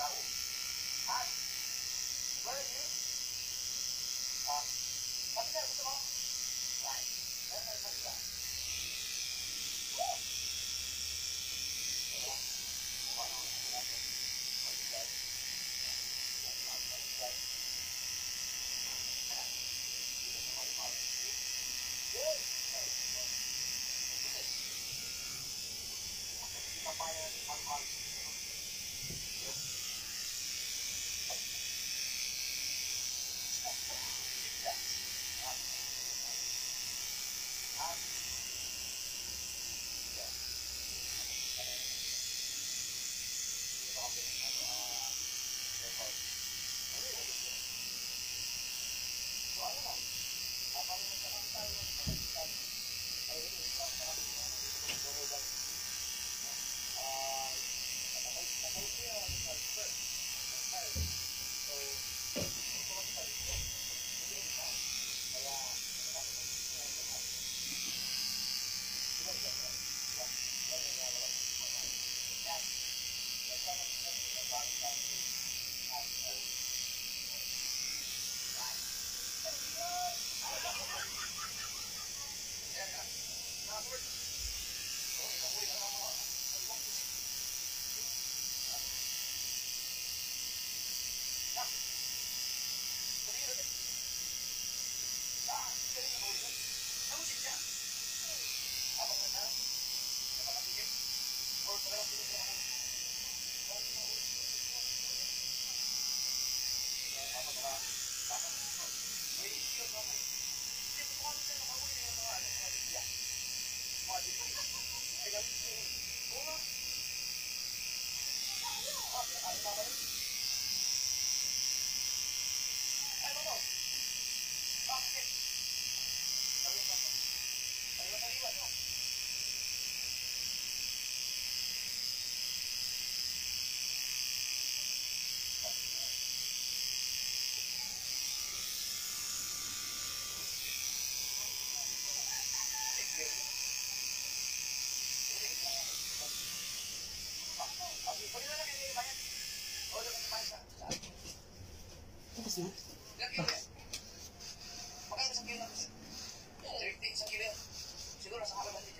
あっ。Tapos na? Ah. Siguro sa kalaman